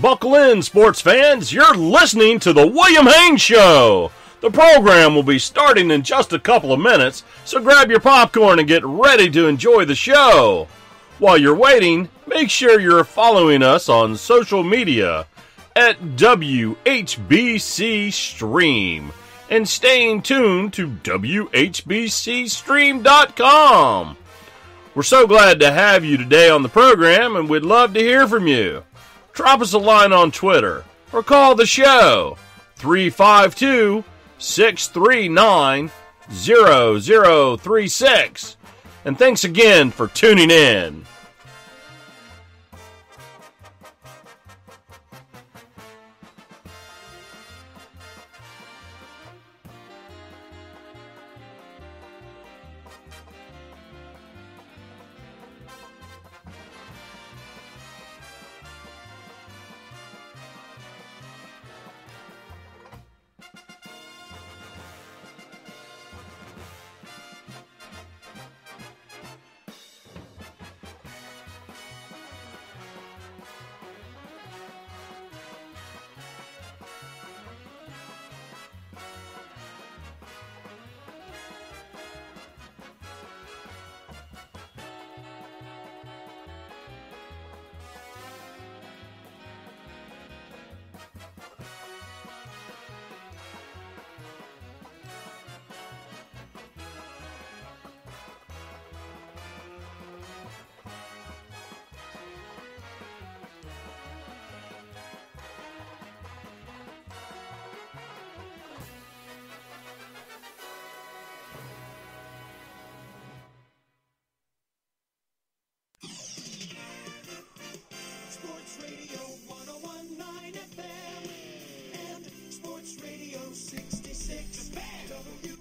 Buckle in, sports fans. You're listening to The William Haynes Show. The program will be starting in just a couple of minutes, so grab your popcorn and get ready to enjoy the show. While you're waiting, make sure you're following us on social media at WHBC Stream and staying tuned to WHBCStream.com. We're so glad to have you today on the program and we'd love to hear from you. Drop us a line on Twitter or call the show 352 639 0036. And thanks again for tuning in.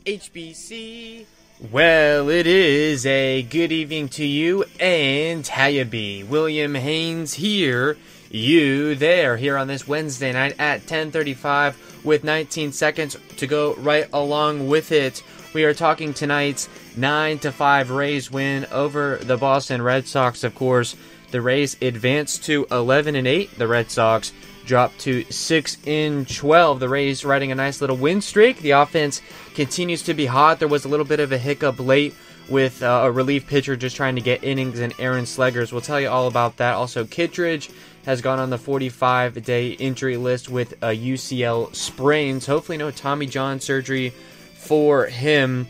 HBC. Well, it is a good evening to you and how you be. William Haynes here, you there, here on this Wednesday night at 10:35 with 19 seconds to go right along with it. We are talking tonight's 9 to 5 Rays win over the Boston Red Sox, of course. The Rays advance to 11 and 8. The Red Sox dropped to 6 in 12. The Rays riding a nice little win streak. The offense continues to be hot. There was a little bit of a hiccup late with uh, a relief pitcher just trying to get innings and Aaron Slegers. We'll tell you all about that. Also, Kittredge has gone on the 45 day injury list with a UCL sprains. Hopefully, no Tommy John surgery for him,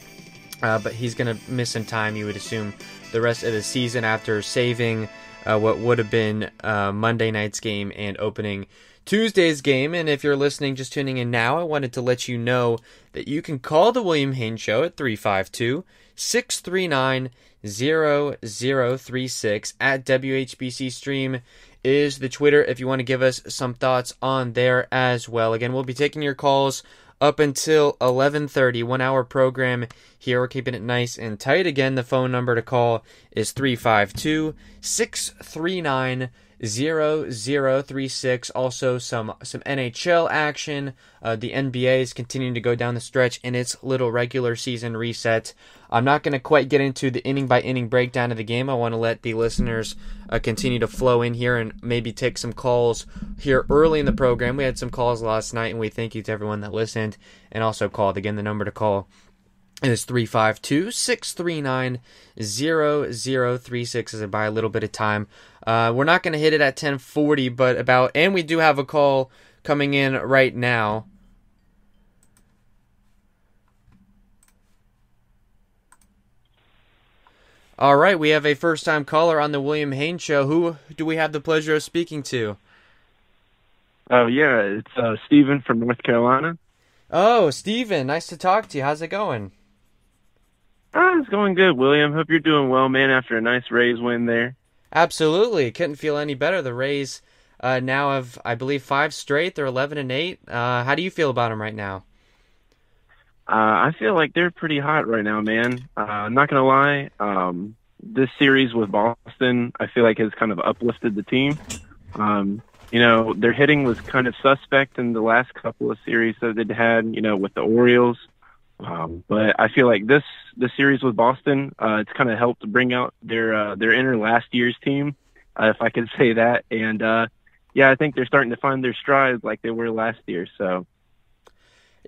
uh, but he's going to miss some time, you would assume, the rest of the season after saving uh, what would have been uh, Monday night's game and opening Tuesday's game. And if you're listening, just tuning in now, I wanted to let you know that you can call the William Haynes Show at 352 639 0036 at WHBC Stream is the Twitter if you want to give us some thoughts on there as well. Again, we'll be taking your calls up until 11:30 one hour program here. We're keeping it nice and tight. Again the phone number to call is 352 639 0036 also some some NHL action. Uh, the NBA is continuing to go down the stretch in its little regular season reset. I'm not going to quite get into the inning by inning breakdown of the game. I want to let the listeners uh, continue to flow in here and maybe take some calls here early in the program. We had some calls last night and we thank you to everyone that listened. And also called. Again the number to call is 352 639 0036 as I buy a little bit of time. Uh, we're not going to hit it at 1040, but about, and we do have a call coming in right now. All right, we have a first time caller on the William Haynes Show. Who do we have the pleasure of speaking to? Oh yeah, it's uh, Steven from North Carolina. Oh, Steven, nice to talk to you. How's it going? Oh, it's going good, William. Hope you're doing well, man. After a nice Rays win there. Absolutely, couldn't feel any better. The Rays uh, now have, I believe, five straight. They're eleven and eight. Uh, how do you feel about them right now? Uh, I feel like they're pretty hot right now, man. Uh, I'm not gonna lie. Um, this series with Boston, I feel like has kind of uplifted the team. Um, you know, their hitting was kind of suspect in the last couple of series that they'd had. You know, with the Orioles. Um, but I feel like this this series with Boston, uh, it's kind of helped bring out their uh, their inner last year's team, uh, if I could say that. And uh, yeah, I think they're starting to find their stride like they were last year. So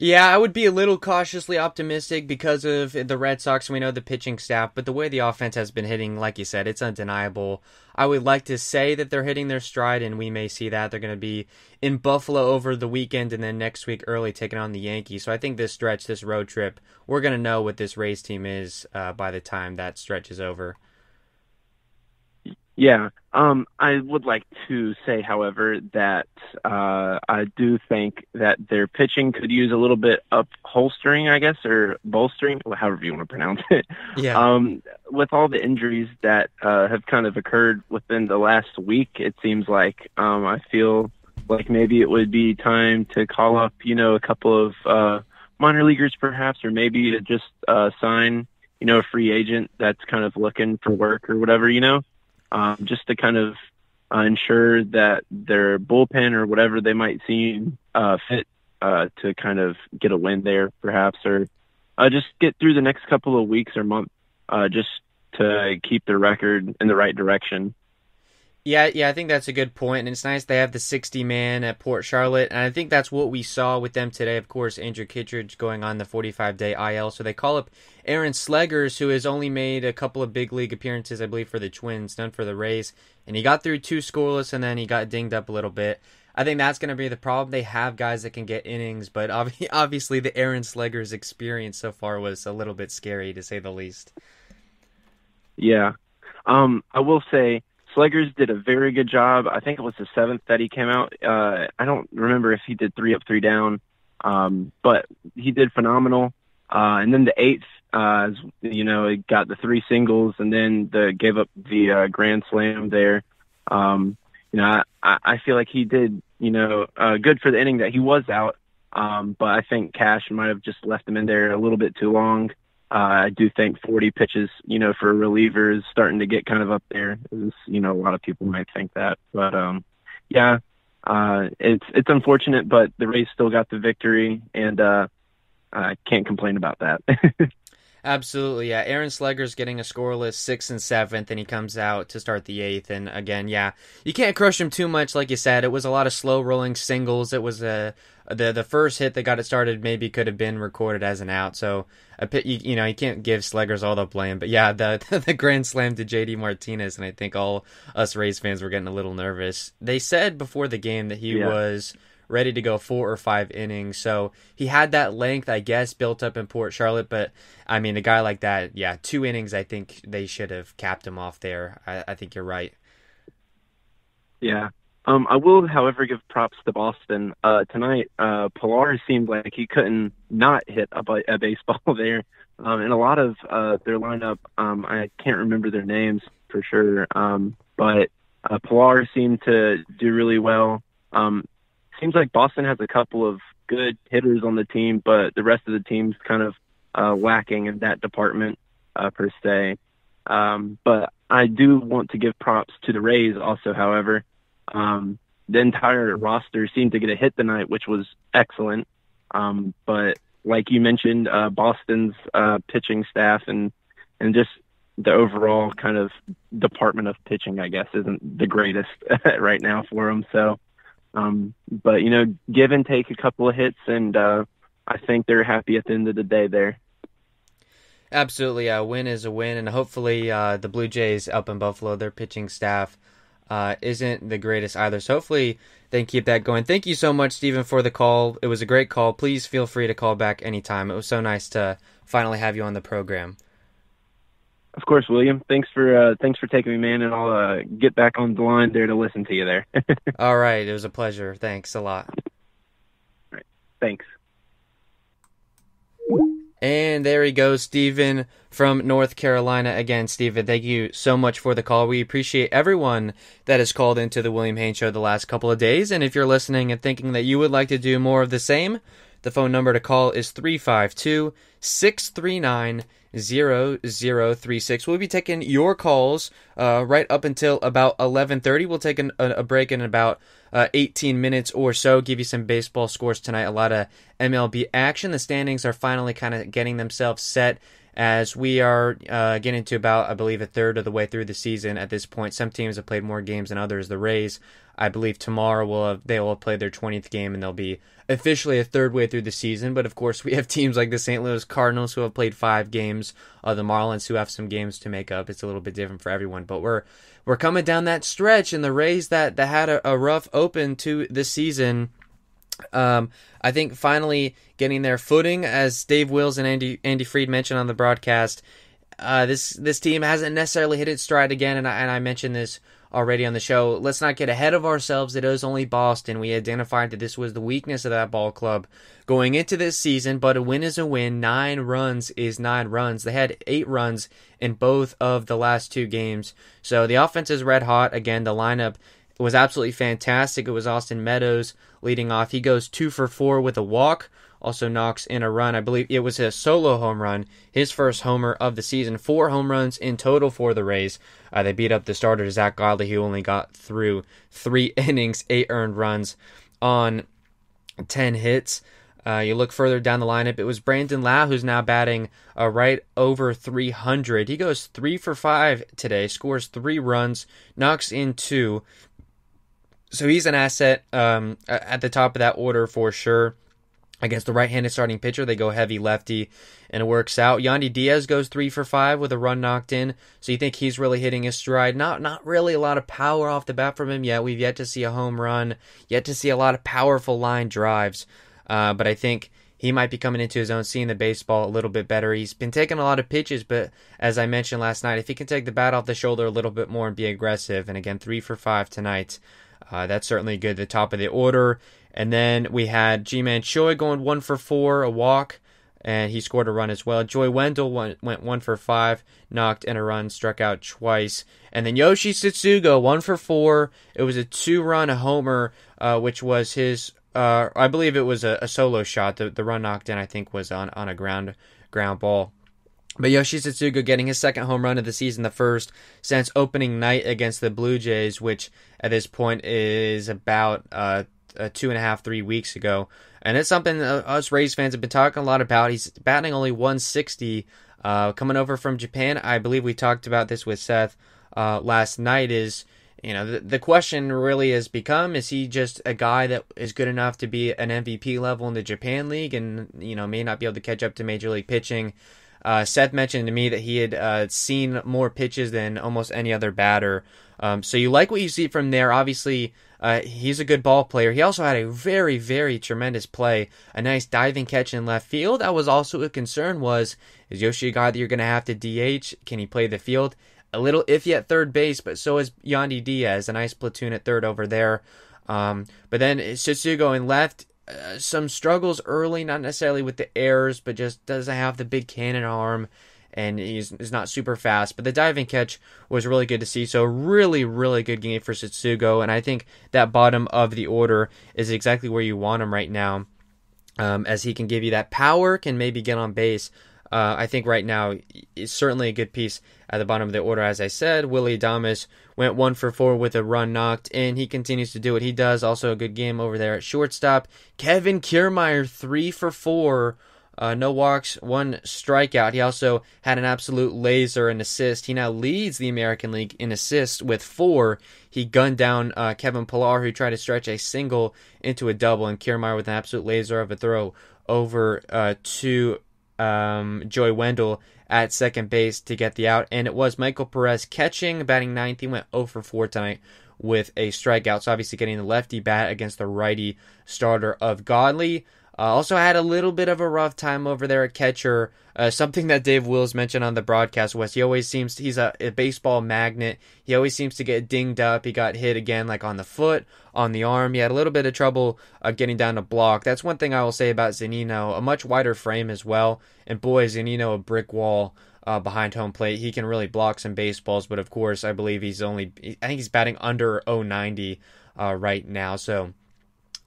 Yeah, I would be a little cautiously optimistic because of the Red Sox. We know the pitching staff, but the way the offense has been hitting, like you said, it's undeniable. I would like to say that they're hitting their stride, and we may see that. They're going to be in Buffalo over the weekend and then next week early taking on the Yankees. So I think this stretch, this road trip, we're going to know what this Rays team is uh, by the time that stretch is over. Yeah, um, I would like to say, however, that uh, I do think that their pitching could use a little bit upholstering, I guess, or bolstering, however you want to pronounce it. Yeah. Um, with all the injuries that uh, have kind of occurred within the last week, it seems like um, I feel like maybe it would be time to call up, you know, a couple of uh, minor leaguers, perhaps, or maybe to just uh, sign, you know, a free agent that's kind of looking for work or whatever, you know um, just to kind of uh, ensure that their bullpen or whatever they might seem uh, fit uh, to kind of get a win there, perhaps, or uh, just get through the next couple of weeks or month, uh, just to keep the record in the right direction. Yeah, yeah, I think that's a good point, and it's nice they have the 60 man at Port Charlotte, and I think that's what we saw with them today. Of course, Andrew Kittredge going on the 45 day IL, so they call up Aaron Slegers, who has only made a couple of big league appearances, I believe, for the Twins, none for the Rays, and he got through two scoreless, and then he got dinged up a little bit. I think that's going to be the problem. They have guys that can get innings, but obviously the Aaron Slegers experience so far was a little bit scary, to say the least. Yeah, um, I will say Slegers did a very good job. I think it was the seventh that he came out. Uh, I don't remember if he did three up, three down, um, but he did phenomenal. Uh, and then the eighth, uh, you know, he got the three singles and then the gave up the uh, grand slam there. Um, you know, I, I feel like he did, you know, uh, good for the inning that he was out. Um, but I think Cash might have just left him in there a little bit too long. Uh, I do think 40 pitches, you know, for a reliever is starting to get kind of up there. Is, you know, a lot of people might think that, but um, yeah, uh, it's it's unfortunate, but the Rays still got the victory, and uh, I can't complain about that. Absolutely, yeah. Aaron Slegers getting a scoreless sixth and seventh, and he comes out to start the eighth. And again, yeah, you can't crush him too much, like you said. It was a lot of slow rolling singles. It was a the the first hit that got it started maybe could have been recorded as an out. So a pit, you, you know, you can't give Slegers all the blame. But yeah, the the grand slam to JD Martinez, and I think all us Rays fans were getting a little nervous. They said before the game that he Yeah. was ready to go four or five innings. So he had that length, I guess, built up in Port Charlotte. But I mean, a guy like that, yeah, two innings, I think they should have capped him off there. I, I think you're right. Yeah. Um, I will, however, give props to Boston. Uh, tonight, uh, Pillar seemed like he couldn't not hit a, a baseball there. Um, and a lot of uh, their lineup, um, I can't remember their names for sure, um, but uh, Pillar seemed to do really well. Um, seems like Boston has a couple of good hitters on the team, but the rest of the team's kind of uh, lacking in that department uh, per se. Um, but I do want to give props to the Rays also, however. Um, the entire roster seemed to get a hit tonight, which was excellent. Um, but like you mentioned, uh, Boston's uh, pitching staff and and just the overall kind of department of pitching, I guess, isn't the greatest right now for them. So, um, but you know, give and take a couple of hits, and uh, I think they're happy at the end of the day there. Absolutely, a win is a win, and hopefully uh, the Blue Jays up in Buffalo, their pitching staff uh, isn't the greatest either. So hopefully they can keep that going. Thank you so much, Stephen, for the call. It was a great call. Please feel free to call back anytime. It was so nice to finally have you on the program. Of course, William. Thanks for uh, thanks for taking me, man, and I'll uh, get back on the line there to listen to you there. All right, it was a pleasure. Thanks a lot. Thanks. And there he goes, Stephen from North Carolina. Again, Stephen, thank you so much for the call. We appreciate everyone that has called into the William Haynes Show the last couple of days. And if you're listening and thinking that you would like to do more of the same, the phone number to call is 352 639 0036. We'll be taking your calls uh, right up until about 11:30. We'll take an, a, break in about uh, 18 minutes or so. Give you some baseball scores tonight. A lot of MLB action. The standings are finally kind of getting themselves set as we are uh, getting to about, I believe, a third of the way through the season at this point. Some teams have played more games than others. The Rays, I believe, tomorrow will have, they will have played their 20th game and they'll be officially a third way through the season. But of course, we have teams like the St. Louis Cardinals who have played five games, uh, the Marlins who have some games to make up. It's a little bit different for everyone, but we're we're coming down that stretch, and the Rays that that had a, a rough open to the season. Um, I think finally getting their footing, as Dave Wills and Andy Andy Freed mentioned on the broadcast. Uh, this this team hasn't necessarily hit its stride again, and I, and I mentioned this already on the show. Let's not get ahead of ourselves. It is only Boston. We identified that this was the weakness of that ball club going into this season, but a win is a win. Nine runs is nine runs. They had eight runs in both of the last two games. So the offense is red hot. Again, the lineup was absolutely fantastic. It was Austin Meadows leading off. He goes two for four with a walk. Also knocks in a run. I believe it was a solo home run, his first homer of the season. Four home runs in total for the Rays. Uh, they beat up the starter Zack Godley, who only got through three innings, eight earned runs on ten hits. Uh, you look further down the lineup, it was Brandon Lowe who's now batting uh, right over 300. He goes three for five today, scores three runs, knocks in two. So he's an asset um, at the top of that order for sure. Against the right-handed starting pitcher, they go heavy lefty, and it works out. Yandy Diaz goes three for five with a run knocked in. So you think he's really hitting his stride? Not not really a lot of power off the bat from him yet. We've yet to see a home run, yet to see a lot of powerful line drives. Uh, but I think he might be coming into his own, seeing the baseball a little bit better. He's been taking a lot of pitches, but as I mentioned last night, if he can take the bat off the shoulder a little bit more and be aggressive, and again three for five tonight, uh, that's certainly good. The top of the order. And then we had Ji-Man Choi going one for four, a walk, and he scored a run as well. Joey Wendle went, went one for five, knocked in a run, struck out twice. And then Yoshi Tsutsugo, one for four. It was a two run homer, uh, which was his, uh, I believe it was a, a, solo shot. The, the run knocked in, I think, was on, on a ground ground ball. But Yoshi Tsutsugo getting his second home run of the season, the first since opening night against the Blue Jays, which at this point is about uh, uh, two and a half, three weeks ago. And it's something us Rays fans have been talking a lot about. He's batting only 160, uh, coming over from Japan. I believe we talked about this with Seth uh, last night. Is you know the, the question really has become: Is he just a guy that is good enough to be an MVP level in the Japan League, and you know may not be able to catch up to Major League pitching? Uh, Seth mentioned to me that he had uh, seen more pitches than almost any other batter. Um, so you like what you see from there. Obviously, uh, he's a good ball player. He also had a very, very tremendous play, a nice diving catch in left field. That was also a concern. Was is Yoshi a guy that you're going to have to DH? Can he play the field? A little iffy at third base, but so is Yandy Diaz. A nice platoon at third over there. Um, but then Tsutsugo in left. Uh, some struggles early, not necessarily with the errors, but just doesn't have the big cannon arm and he's, he's not super fast. But the diving catch was really good to see. So really, really good game for Tsutsugo, and I think that bottom of the order is exactly where you want him right now, um, as he can give you that power, can maybe get on base. Uh, I think right now is certainly a good piece at the bottom of the order. As I said, Willie Adames went one for four with a run knocked in. He continues to do what he does. Also a good game over there at shortstop. Kevin Kiermaier three for four uh, no walks, one strikeout. He also had an absolute laser and assist. He now leads the American League in assists with four. He gunned down uh, Kevin Pillar, who tried to stretch a single into a double, and Kiermaier with an absolute laser of a throw over uh, to um, Joey Wendle at second base to get the out. And it was Michael Perez catching, batting ninth. He went 0 for 4 tonight with a strikeout. So obviously getting the lefty bat against the righty starter of Godley. Uh, also had a little bit of a rough time over there at catcher. Uh, something that Dave Wills mentioned on the broadcast was he always seems he's a, a, baseball magnet. He always seems to get dinged up. He got hit again, like on the foot, on the arm. He had a little bit of trouble uh, getting down to block. That's one thing I will say about Zunino. A much wider frame as well. And boy, Zunino a brick wall. Uh, behind home plate, he can really block some baseballs, but of course, I believe he's only, I think he's batting under 090 uh, right now. So,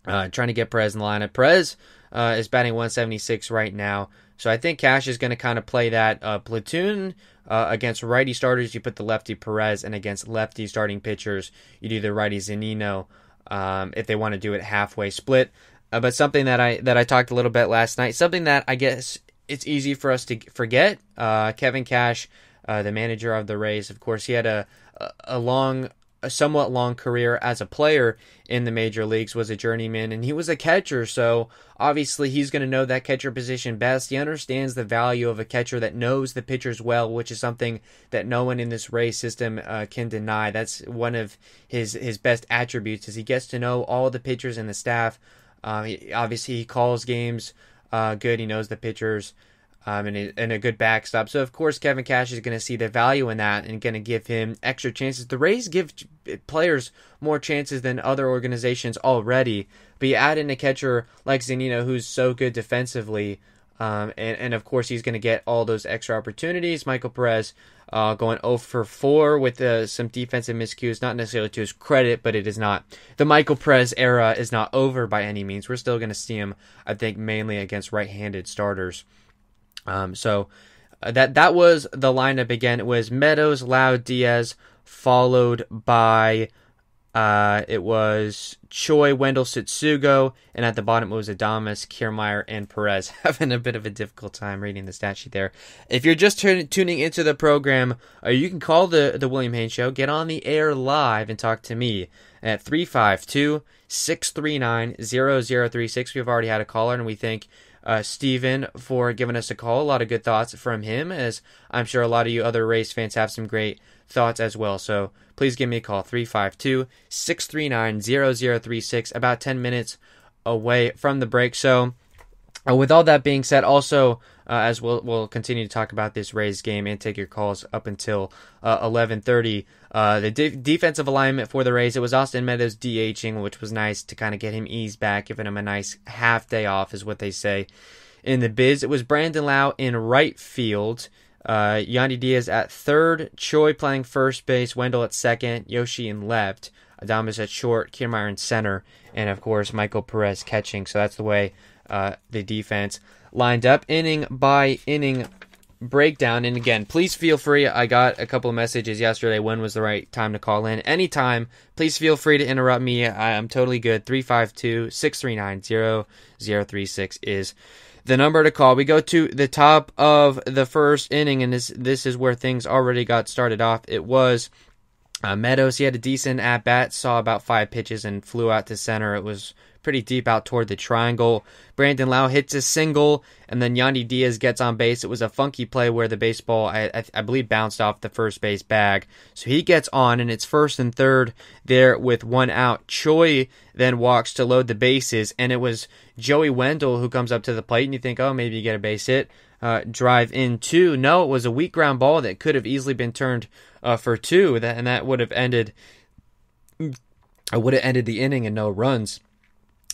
uh, trying to get Perez in the lineup. Perez uh, is batting 176 right now. So I think Cash is going to kind of play that uh, platoon uh, against righty starters. You put the lefty Perez, and against lefty starting pitchers, you do the righty Zunino um, if they want to do it halfway split. Uh, but something that I that I talked a little bit last night, something that I guess it's easy for us to forget. Uh, Kevin Cash, uh, the manager of the Rays, of course, he had a a, a long a somewhat long career as a player in the major leagues, was a journeyman, and he was a catcher. So obviously, he's going to know that catcher position best. He understands the value of a catcher that knows the pitchers well, which is something that no one in this Rays system uh, can deny. That's one of his his best attributes is he gets to know all the pitchers and the staff. Um, he, obviously, he calls games uh, good. He knows the pitchers um, and, a, and a good backstop. So, of course, Kevin Cash is going to see the value in that and going to give him extra chances. The Rays give players more chances than other organizations already. But you add in a catcher like Zunino, who's so good defensively, um, and, and of course, he's going to get all those extra opportunities. Michael Perez uh, going 0 for 4 with uh, some defensive miscues, not necessarily to his credit, but it is not. The Michael Perez era is not over by any means. We're still going to see him, I think, mainly against right handed starters. Um, so uh, that that was the lineup again. It was Meadows, Lowe, Diaz, followed by uh, it was Choi, Wendle, Tsutsugo, and at the bottom it was Adames, Kiermaier, and Perez. Having a bit of a difficult time reading the stat sheet there. If you're just t- tuning into the program, uh, you can call the, the William Haynes Show, get on the air live, and talk to me at 352 639 0036. We've already had a caller, and we thank uh, Steven for giving us a call. A lot of good thoughts from him, as I'm sure a lot of you other Rays fans have some great thoughts as well. So please give me a call 352 639 0036, about 10 minutes away from the break. So, uh, with all that being said, also, uh, as we'll, we'll continue to talk about this Rays game and take your calls up until uh, 11:30. Uh, the de- defensive alignment for the Rays, it was Austin Meadows DHing, which was nice to kind of get him eased back, giving him a nice half day off, is what they say in the biz. It was Brandon Lowe in right field. Uh, Yandy Diaz at third, Choi playing first base, Wendle at second, Yoshi in left, Adames at short, Kiermaier in center, and of course Michael Perez catching. So that's the way uh, the defense lined up, inning by inning breakdown. And again, please feel free. I got a couple of messages yesterday. When was the right time to call in? Anytime. Please feel free to interrupt me. I am totally good. 352 639 0036 is the number to call. We go to the top of the first inning, and this this is where things already got started off. It was uh, Meadows. He had a decent at bat, saw about five pitches, and flew out to center. It was pretty deep out toward the triangle. Brandon Lowe hits a single, and then Yandy Diaz gets on base. It was a funky play where the baseball, I, I, I, believe, bounced off the first base bag. So he gets on, and it's first and third there with one out. Choi then walks to load the bases, and it was Joey Wendle who comes up to the plate, and you think, oh, maybe you get a base hit. Uh, drive in two. No, it was a weak ground ball that could have easily been turned uh, for two, and that would have ended. I would have ended the inning and no runs.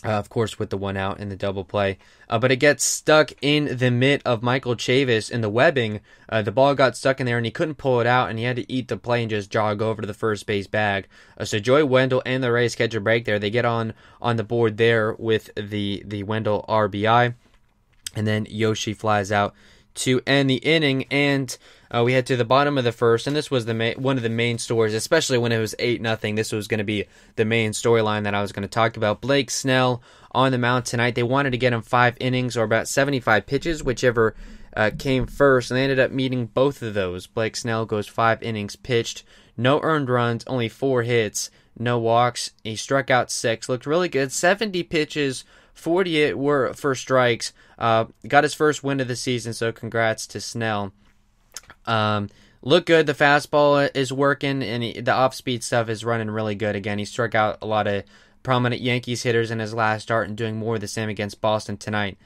Uh, of course, with the one out in the double play. Uh, but it gets stuck in the mitt of Michael Chavis in the webbing. Uh, the ball got stuck in there and he couldn't pull it out and he had to eat the play and just jog over to the first base bag. Uh, so Joey Wendle and the Rays catch a break there. They get on on the board there with the, the Wendle RBI. And then Yoshi flies out to end the inning. And uh, we head to the bottom of the first, and this was the ma- one of the main stories, especially when it was eight nothing. This was going to be the main storyline that I was going to talk about. Blake Snell on the mound tonight. They wanted to get him five innings or about seventy five pitches, whichever uh, came first, and they ended up meeting both of those. Blake Snell goes five innings pitched, no earned runs, only four hits, no walks. He struck out six, looked really good. Seventy pitches. 48 were for strikes. Uh, got his first win of the season, so congrats to Snell. Um, look good. The fastball is working, and he, the off speed stuff is running really good. Again, he struck out a lot of prominent Yankees hitters in his last start and doing more of the same against Boston tonight.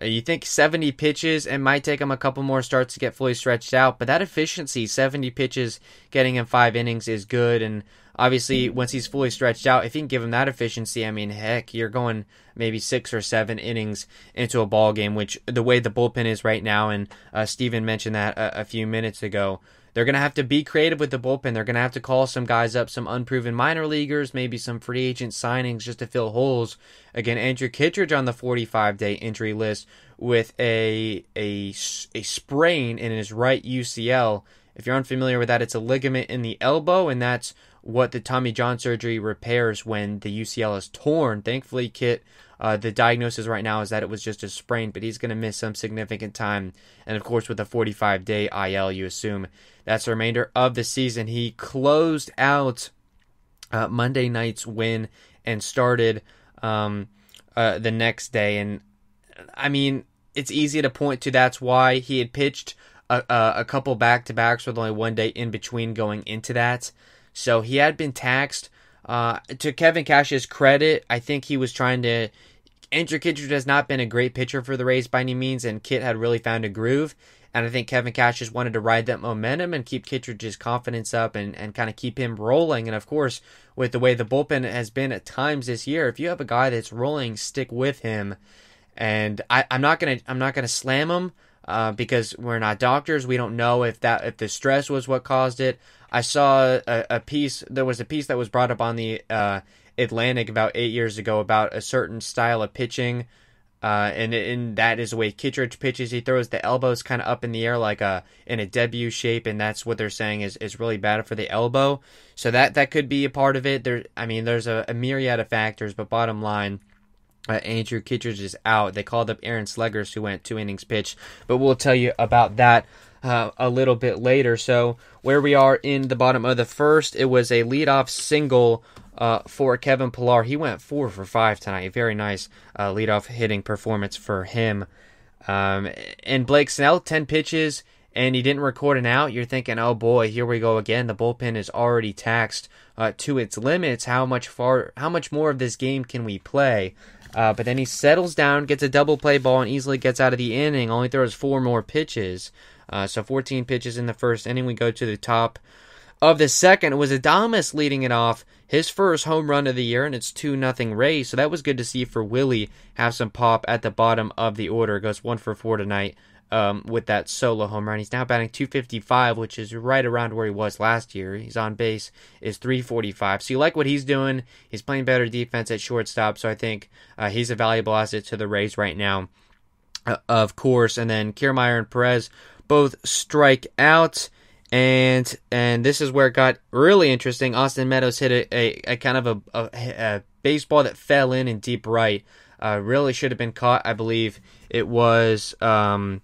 Uh, you think 70 pitches, it might take him a couple more starts to get fully stretched out, but that efficiency, 70 pitches, getting him five innings is good. And obviously, once he's fully stretched out, if you can give him that efficiency, I mean, heck, you're going maybe six or seven innings into a ball game, which the way the bullpen is right now, and uh, Steven mentioned that a, a few minutes ago. They're going to have to be creative with the bullpen. They're going to have to call some guys up, some unproven minor leaguers, maybe some free agent signings just to fill holes. Again, Andrew Kittredge on the 45 day injury list with a, a, a sprain in his right UCL. If you're unfamiliar with that, it's a ligament in the elbow, and that's what the Tommy John surgery repairs when the UCL is torn. Thankfully, Kit, uh, the diagnosis right now is that it was just a sprain, but he's going to miss some significant time. And of course, with a 45 day IL, you assume that's the remainder of the season. He closed out uh, Monday night's win and started um, uh, the next day. And I mean, it's easy to point to that's why he had pitched a, a, couple back to backs with only one day in between going into that. So he had been taxed. Uh, to Kevin Cash's credit, I think he was trying to. Andrew Kittredge has not been a great pitcher for the Rays by any means, and Kit had really found a groove. And I think Kevin Cash just wanted to ride that momentum and keep Kittredge's confidence up and, and kind of keep him rolling. And of course, with the way the bullpen has been at times this year, if you have a guy that's rolling, stick with him. And I, I'm not gonna I'm not gonna slam him uh, because we're not doctors. We don't know if that if the stress was what caused it. I saw a, a piece. There was a piece that was brought up on the uh, Atlantic about eight years ago about a certain style of pitching, uh, and and that is the way Kittredge pitches. He throws the elbows kind of up in the air like a in a W shape, and that's what they're saying is, is really bad for the elbow. So that that could be a part of it. There, I mean, there's a, a myriad of factors, but bottom line. Uh, Andrew Kittredge is out. They called up Aaron Slegers, who went two innings pitched, but we'll tell you about that uh, a little bit later. So, where we are in the bottom of the first, it was a leadoff single uh, for Kevin Pillar. He went four for five tonight. Very nice uh, leadoff hitting performance for him. Um, and Blake Snell, 10 pitches, and he didn't record an out. You're thinking, oh boy, here we go again. The bullpen is already taxed uh, to its limits. How much far? How much more of this game can we play? Uh, but then he settles down, gets a double play ball, and easily gets out of the inning. Only throws four more pitches. Uh, so 14 pitches in the first inning. We go to the top of the second. Was Adames leading it off. His first home run of the year, and it's 2 nothing Rays. So that was good to see for Willie have some pop at the bottom of the order. Goes 1 for 4 tonight um, with that solo home run. He's now batting 255, which is right around where he was last year. He's on base is 345. So you like what he's doing. He's playing better defense at shortstop. So I think uh, he's a valuable asset to the Rays right now. Uh, of course, and then Kiermaier and Perez both strike out. And and this is where it got really interesting. Austin Meadows hit a, a, a kind of a, a, a, baseball that fell in in deep right. Uh, really should have been caught. I believe it was um,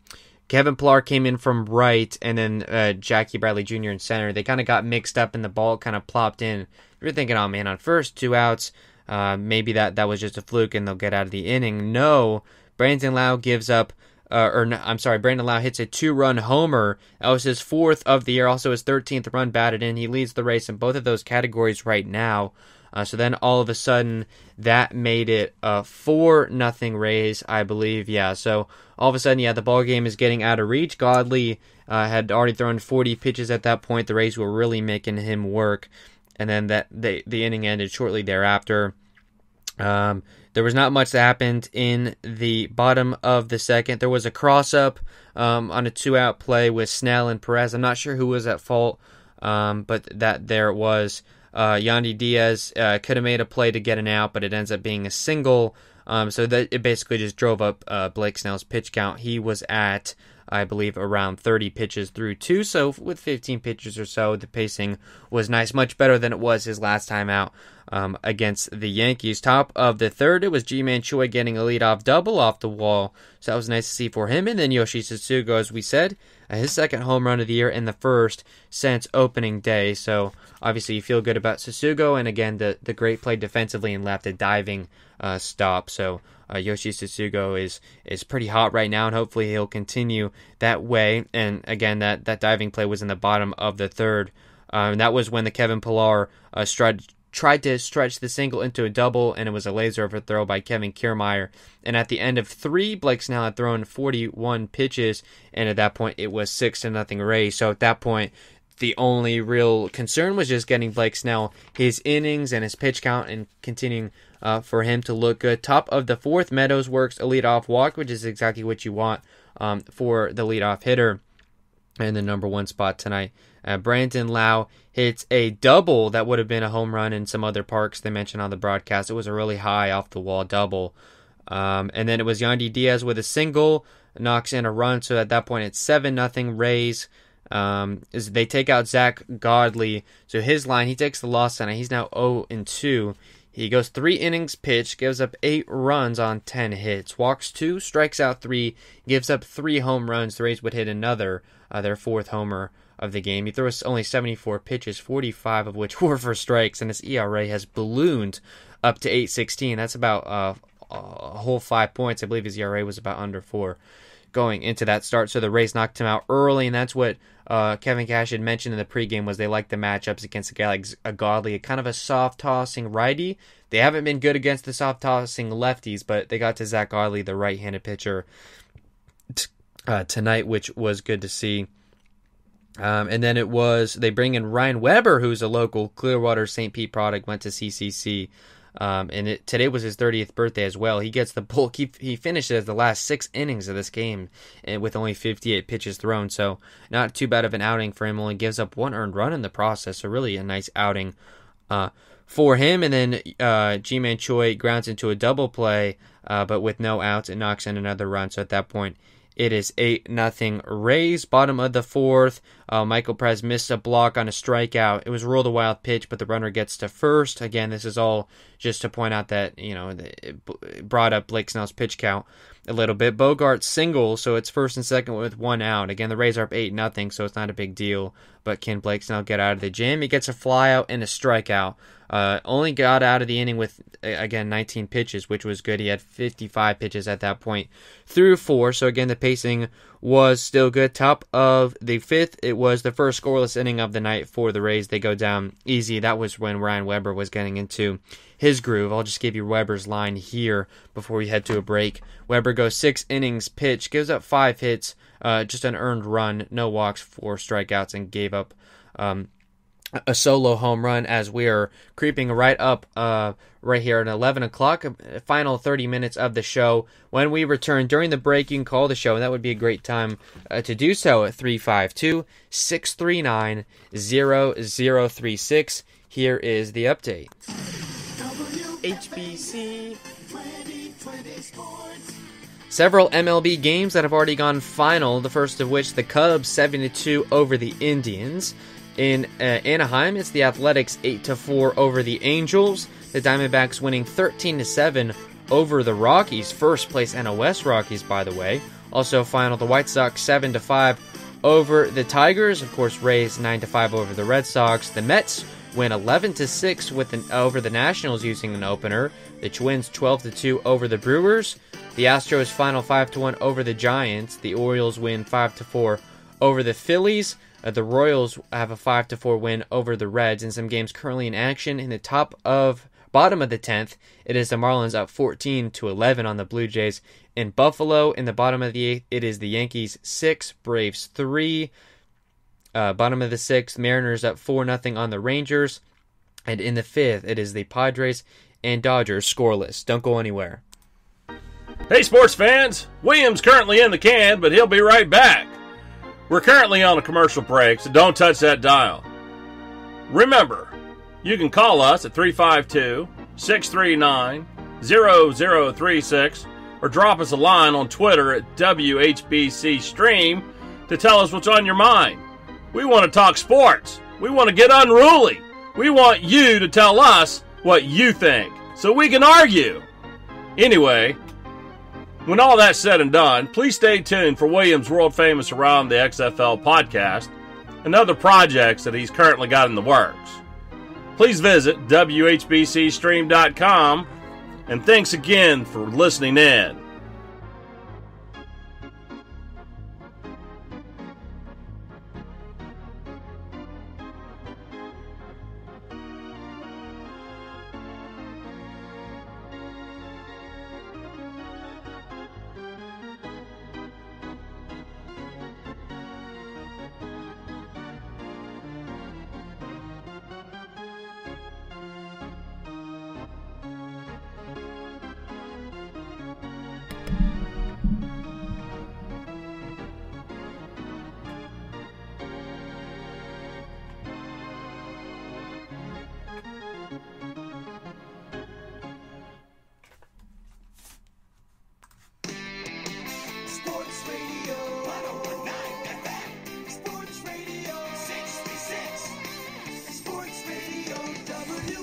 Kevin Pillar came in from right, and then uh, Jackie Bradley Jr. in center. They kind of got mixed up, and the ball kind of plopped in. You're thinking, oh man, on first two outs, uh, maybe that that was just a fluke, and they'll get out of the inning. No, Brandon Lowe gives up uh, or I'm sorry, Brandon Lowe hits a two-run homer. That was his fourth of the year, also his 13th run batted in. He leads the Rays in both of those categories right now. Uh, so then all of a sudden that made it a four nothing Rays, I believe. Yeah. So all of a sudden, yeah, the ball game is getting out of reach. Godley uh, had already thrown 40 pitches at that point. The Rays were really making him work, and then that the the inning ended shortly thereafter. Um, there was not much that happened in the bottom of the second. There was a cross up um, on a two out play with Snell and Perez. I'm not sure who was at fault, um, but that there was. Uh, Yandy Diaz uh, could have made a play to get an out, but it ends up being a single. Um, so that it basically just drove up uh, Blake Snell's pitch count. He was at I believe, around 30 pitches through two. So with 15 pitches or so, the pacing was nice, much better than it was his last time out um, against the Yankees. Top of the third, it was Ji-Man Choi getting a leadoff double off the wall. So that was nice to see for him. And then Yoshi Tsutsugo, as we said, uh, his second home run of the year and the first since opening day. So obviously you feel good about Tsutsugo. And again, the, the great play defensively and left a diving uh, stop. So uh, Yoshi Tsutsugo is is pretty hot right now, and hopefully he'll continue that way. And again, that that diving play was in the bottom of the third, uh, and that was when the Kevin Pillar uh, tried tried to stretch the single into a double, and it was a laser overthrow by Kevin Kiermaier. And at the end of three, Blake Snell had thrown 41 pitches, and at that point it was six to nothing Rays. So at that point, the only real concern was just getting Blake Snell his innings and his pitch count and continuing uh, for him to look good. Top of the fourth, Meadows works a leadoff walk, which is exactly what you want um, for the leadoff hitter in the number one spot tonight. Uh, Brandon Lowe hits a double that would have been a home run in some other parks they mentioned on the broadcast. It was a really high off the wall double. Um, and then it was Yandy Diaz with a single, knocks in a run. So at that point, it's 7 nothing Rays. Um, is they take out Zack Godley, so his line he takes the loss tonight. He's now 0 and 2. He goes three innings pitched, gives up eight runs on ten hits, walks two, strikes out three, gives up three home runs. The Rays would hit another, uh, their fourth homer of the game. He throws only 74 pitches, 45 of which were for strikes, and his ERA has ballooned up to 8.16. That's about uh, a whole five points. I believe his ERA was about under four going into that start. So the Rays knocked him out early, and that's what uh, Kevin Cash had mentioned in the pregame was they like the matchups against a guy like a Godley, a kind of a soft tossing righty. They haven't been good against the soft tossing lefties, but they got to Zack Godley, the right handed pitcher, t- uh, tonight, which was good to see. Um, and then it was they bring in Ryan Weber, who's a local Clearwater St. Pete product, went to CCC. Um, and it, today was his 30th birthday as well. He gets the bulk. He, he finished as the last six innings of this game and with only 58 pitches thrown. So not too bad of an outing for him. Only gives up one earned run in the process. So really a nice outing uh, for him. And then uh, Ji-Man Choi grounds into a double play, uh, but with no outs, it knocks in another run. So at that point, it is 8 nothing Rays. Bottom of the fourth. Uh, Michael Perez missed a block on a strikeout. It was ruled a wild pitch, but the runner gets to first. Again, this is all just to point out that, you know, it brought up Blake Snell's pitch count a little bit. Bogart single, so it's first and second with one out. Again, the Rays are up 8 nothing, so it's not a big deal. But can Blake Snell get out of the jam? He gets a flyout and a strikeout. Uh, only got out of the inning with again 19 pitches, which was good. He had 55 pitches at that point through four. So again, the pacing was still good. Top of the fifth, it was the first scoreless inning of the night for the Rays. They go down easy. That was when Ryan Weber was getting into his groove. I'll just give you Weber's line here before we head to a break. Weber goes six innings pitch, gives up five hits, uh, just an earned run, no walks, four strikeouts, and gave up. Um, a solo home run as we are creeping right up uh, right here at 11 o'clock final 30 minutes of the show. When we return during the break you can call the show and that would be a great time uh, to do so at 352-639-0036 here is the update. Hbc Several MLB games that have already gone final, the first of which the Cubs 72 over the Indians. In uh, Anaheim, it's the Athletics 8 to 4 over the Angels. The Diamondbacks winning 13 to 7 over the Rockies, first place NOS Rockies by the way. Also final the White Sox 7 to 5 over the Tigers, of course Rays 9 to 5 over the Red Sox. The Mets win 11 to 6 with an, over the Nationals using an opener. The Twins 12 to 2 over the Brewers. The Astros final 5 to 1 over the Giants. The Orioles win 5 to 4 over the Phillies. Uh, the Royals have a 5 to 4 win over the Reds in some games currently in action in the top of bottom of the 10th. It is the Marlins up 14 to 11 on the Blue Jays. In Buffalo in the bottom of the 8th, it is the Yankees 6, Braves 3. Uh, bottom of the 6th, Mariners up 4 0 on the Rangers. And in the 5th, it is the Padres and Dodgers scoreless. Don't go anywhere. Hey, sports fans! William's currently in the can, but he'll be right back. We're currently on a commercial break, so don't touch that dial. Remember, you can call us at 352 639 0036 or drop us a line on Twitter at WHBC Stream to tell us what's on your mind. We want to talk sports. We want to get unruly. We want you to tell us what you think so we can argue. Anyway, when all that's said and done, please stay tuned for Williams' world famous Around the XFL podcast and other projects that he's currently got in the works. Please visit WHBCStream.com and thanks again for listening in.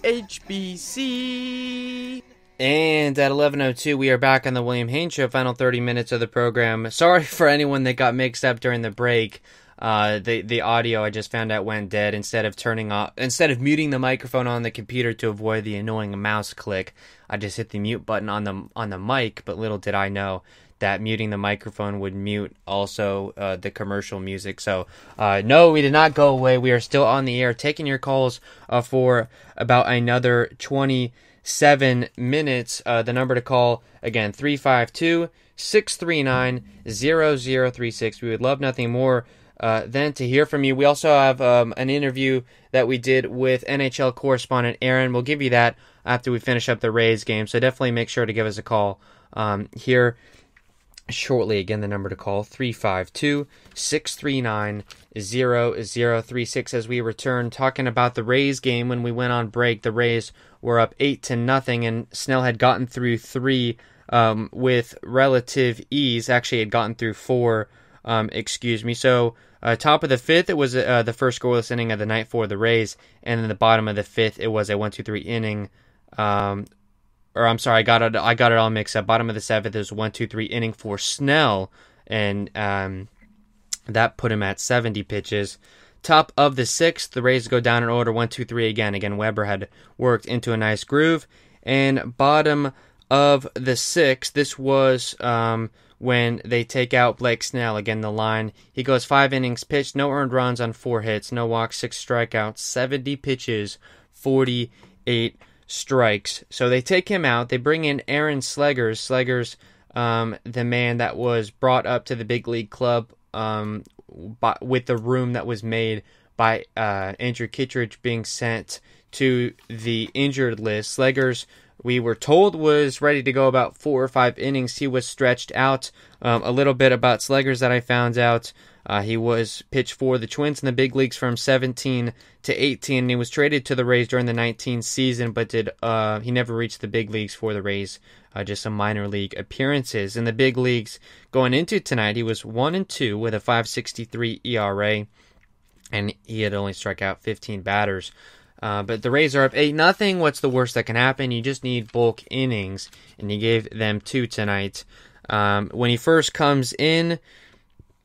WHBC. And at 11:02, we are back on the William Haynes Show. Final 30 minutes of the program. Sorry for anyone that got mixed up during the break. Uh, the the audio I just found out went dead. Instead of turning off, instead of muting the microphone on the computer to avoid the annoying mouse click, I just hit the mute button on the on the mic. But little did I know that muting the microphone would mute also uh, the commercial music. So uh, no, we did not go away. We are still on the air, taking your calls uh, for about another 27 minutes. Uh, the number to call again 352 639 0036. We would love nothing more uh, than to hear from you. We also have um, an interview that we did with NHL correspondent Aaron. We'll give you that after we finish up the Rays game. So definitely make sure to give us a call um, here shortly. Again, the number to call 352 639 0036 as we return talking about the Rays game when we went on break. The Rays were up 8 to nothing and Snell had gotten through 3 um, with relative ease. Actually, had gotten through 4 um, excuse me. So uh, top of the fifth, it was uh, the first scoreless inning of the night for the Rays, and then the bottom of the fifth, it was a one two three inning. Um, or I'm sorry, I got it. I got it all mixed up. Bottom of the seventh is one two three inning for Snell, and um, that put him at 70 pitches. Top of the sixth, the Rays go down in order one two three again. Again, Weber had worked into a nice groove, and bottom of the sixth, this was um, when they take out Blake Snell. Again, the line. He goes five innings pitched, no earned runs on four hits, no walks, six strikeouts, 70 pitches, 48 strikes. So they take him out. They bring in Aaron Slegers. Slegers, um, the man that was brought up to the big league club um, by, with the room that was made by uh, Andrew Kittredge being sent to the injured list. Slegers we were told was ready to go about four or five innings. He was stretched out. Um, a little bit about Slegers that I found out. Uh, he was pitched for the Twins in the big leagues from 17 to 18. And he was traded to the Rays during the 19 season, but did uh, he never reached the big leagues for the Rays? Uh, just some minor league appearances in the big leagues. Going into tonight, he was one and two with a 5.63 ERA, and he had only struck out 15 batters. Uh, but the Rays are up 8 nothing. What's the worst that can happen? You just need bulk innings, and he gave them two tonight. Um, when he first comes in,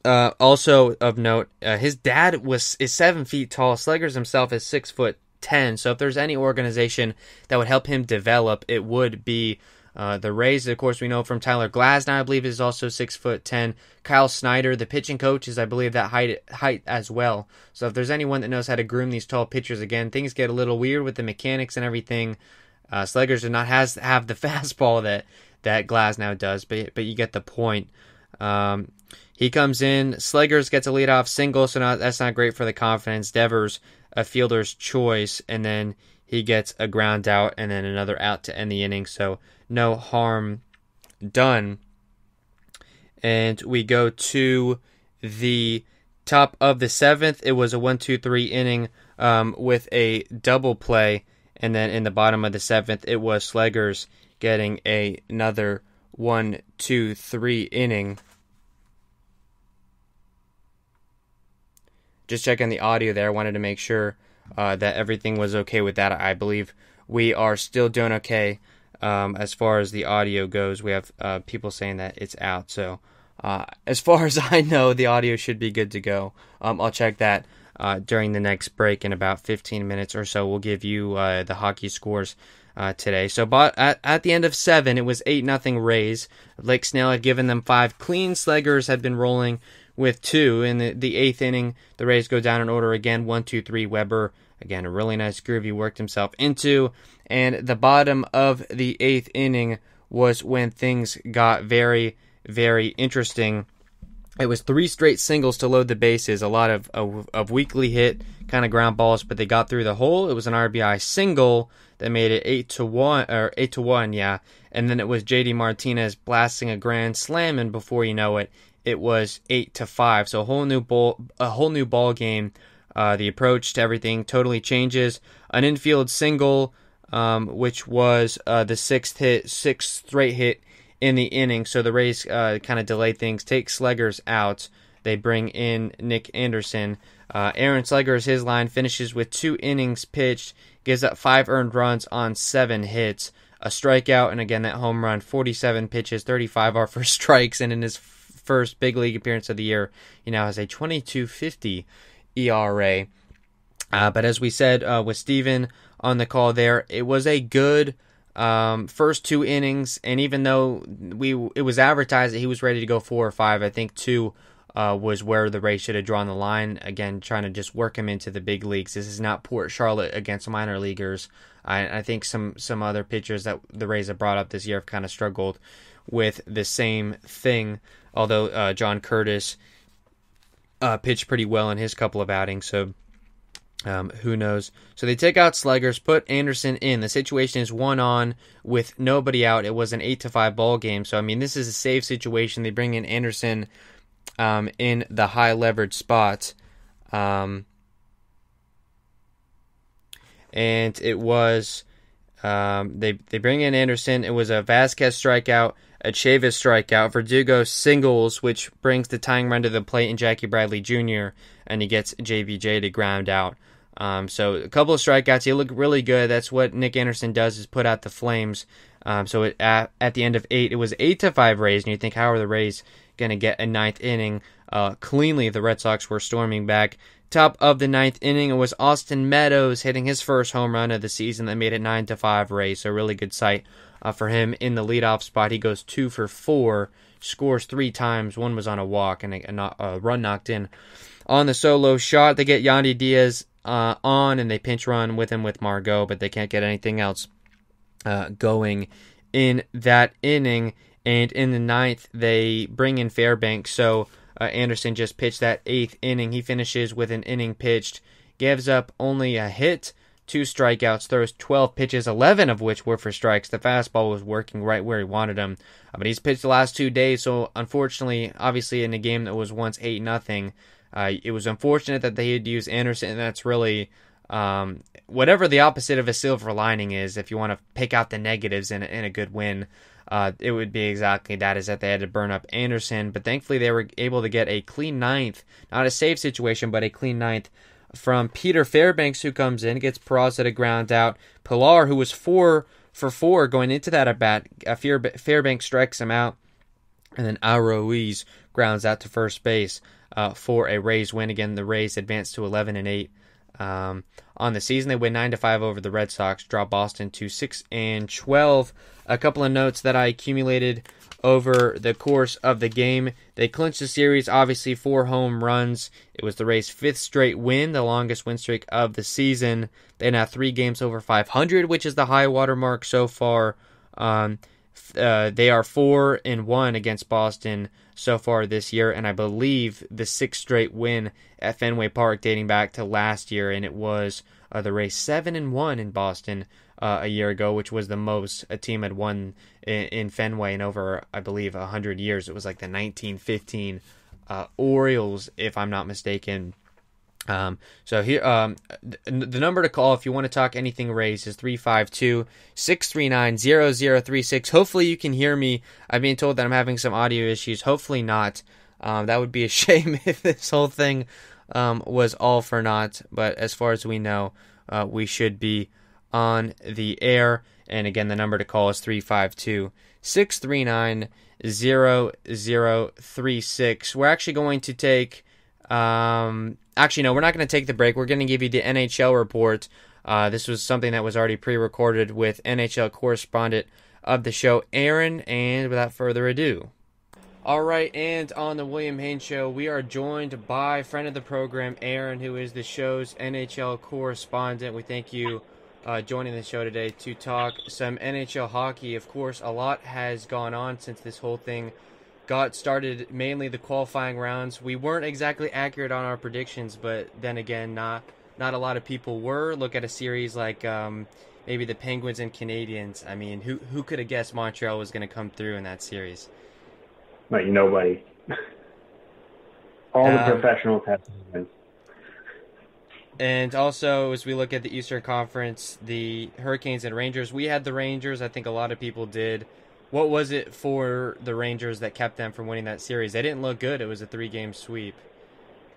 uh, also of note, uh, his dad was is seven feet tall. Slegers himself is six foot ten. So if there's any organization that would help him develop, it would be uh, the Rays, of course, we know from Tyler Glasnow, I believe, is also six foot ten. Kyle Snyder, the pitching coach, is I believe that height height as well. So if there's anyone that knows how to groom these tall pitchers, again, things get a little weird with the mechanics and everything. Uh, Slegers does not has have the fastball that that Glasnow does, but but you get the point. Um, he comes in. Slegers gets a leadoff single, so not, that's not great for the confidence. Devers a fielder's choice, and then he gets a ground out and then another out to end the inning. So no harm done. And we go to the top of the seventh. It was a one, two, three inning um, with a double play. And then in the bottom of the seventh, it was Slegers getting a, another one, two, three inning. Just checking the audio there. I wanted to make sure uh, that everything was okay with that. I believe we are still doing okay um, as far as the audio goes. We have uh, people saying that it's out. So, uh, as far as I know, the audio should be good to go. Um, I'll check that uh, during the next break in about 15 minutes or so. We'll give you uh, the hockey scores. Uh, today, so but at, at the end of seven, it was eight nothing Rays. Blake Snell had given them five clean. Slegers had been rolling with two. In the, the eighth inning, the Rays go down in order again. One, two, three. Weber again, a really nice groove he worked himself into. And the bottom of the eighth inning was when things got very, very interesting. It was three straight singles to load the bases, a lot of, of, of weakly hit kind of ground balls, but they got through the hole. It was an RBI single that made it eight to one or eight to one, yeah. And then it was JD Martinez blasting a grand slam, and before you know it, it was eight to five. So a whole new ball, a whole new ball game. Uh, the approach to everything totally changes. An infield single, um, which was uh, the sixth hit, sixth straight hit in the inning. So the Rays uh, kind of delay things, take Slegers out. They bring in Nick Anderson. Uh, Aaron Slegers, his line finishes with two innings pitched. Gives up five earned runs on seven hits, a strikeout, and again that home run. 47 pitches, 35 are for strikes, and in his first big league appearance of the year, he now has a 22.50 ERA. Uh, but as we said uh, with Steven on the call there, it was a good um, first two innings, and even though we it was advertised that he was ready to go four or five, I think two uh, was where the Rays should have drawn the line. Again, trying to just work him into the big leagues. This is not Port Charlotte against minor leaguers. I, I think some some other pitchers that the Rays have brought up this year have kind of struggled with the same thing. Although uh, John Curtis uh, pitched pretty well in his couple of outings, so um, who knows? So they take out Slegers, put Anderson in. The situation is one on with nobody out. It was an eight to five ball game. So I mean, this is a safe situation. They bring in Anderson um, in the high leverage spot, um, and it was um, they they bring in Anderson. It was a Vazquez strikeout, a Chavis strikeout, Verdugo singles, which brings the tying run to the plate in Jackie Bradley Jr. and he gets JBJ to ground out. Um, so a couple of strikeouts. He looked really good. That's what Nick Anderson does is put out the flames. Um, so it, at, at the end of eight, it was eight to five Rays, and you think how are the Rays going to get a ninth inning? Uh, cleanly, the Red Sox were storming back. Top of the ninth inning, it was Austin Meadows hitting his first home run of the season that made it nine to five Rays. So really good sight uh, for him in the leadoff spot. He goes two for four, scores three times. One was on a walk and a, a, a run knocked in. On the solo shot, they get Yandy Diaz uh, on and they pinch run with him with Margot, but they can't get anything else uh, going in that inning. And in the ninth, they bring in Fairbanks. So uh, Anderson just pitched that eighth inning. He finishes with an inning pitched, gives up only a hit, two strikeouts, throws 12 pitches, 11 of which were for strikes. The fastball was working right where he wanted him. Uh, but he's pitched the last two days, so unfortunately, obviously, in a game that was once 8 nothing. Uh, it was unfortunate that they had used Anderson, and that's really um, whatever the opposite of a silver lining is. If you want to pick out the negatives in a, in a good win, uh, it would be exactly that: is that they had to burn up Anderson, but thankfully they were able to get a clean ninth, not a safe situation, but a clean ninth from Peter Fairbanks, who comes in, gets Peraza to ground out. Pillar, who was four for four going into that at bat, uh, Fairbanks strikes him out, and then Arauz grounds out to first base uh, for a Rays win. Again, the Rays advance to 11 and 8 um, on the season. They win 9 to 5 over the Red Sox, drop Boston to 6 and 12. A couple of notes that I accumulated over the course of the game. They clinched the series, obviously, four home runs. It was the Rays' fifth straight win, the longest win streak of the season. They now three games over 500, which is the high water mark so far. Um, uh, they are four and one against Boston so far this year, and I believe the sixth straight win at Fenway Park dating back to last year, and it was uh, the Rays seven and one in Boston uh, a year ago, which was the most a team had won in, in Fenway in over, I believe, hundred years. It was like the 1915 uh, Orioles, if I'm not mistaken. Um, so here, um, the number to call if you want to talk anything Rays is 352-639-0036. Hopefully you can hear me. I've been told that I'm having some audio issues. Hopefully not. Um, that would be a shame if this whole thing, um, was all for naught. But as far as we know, uh, we should be on the air. And again, the number to call is 352 639 0036. We're actually going to take, um, actually, no, we're not going to take the break. We're going to give you the NHL report. Uh, this was something that was already pre recorded with NHL correspondent of the show, Aaron. And without further ado, all right, and on the William Haynes Show, we are joined by friend of the program, Aaron, who is the show's NHL correspondent. We thank you uh, joining the show today to talk some NHL hockey. Of course, a lot has gone on since this whole thing got started. Mainly the qualifying rounds. We weren't exactly accurate on our predictions, but then again, not not a lot of people were. Look at a series like um, maybe the Penguins and Canadiens. I mean, who who could have guessed Montreal was going to come through in that series? Like nobody. All the Um, professionals have. And also, as we look at the Eastern Conference, the Hurricanes and Rangers, we had the Rangers. I think a lot of people did. What was it for the Rangers that kept them from winning that series? They didn't look good. It was a three game sweep.